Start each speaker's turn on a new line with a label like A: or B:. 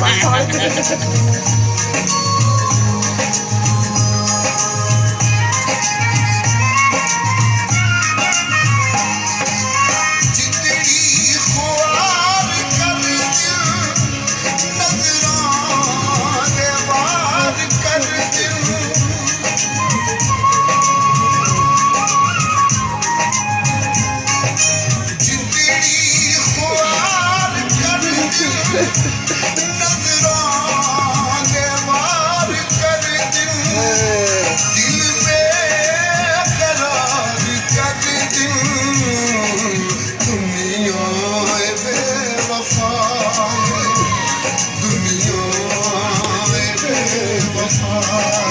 A: my heart.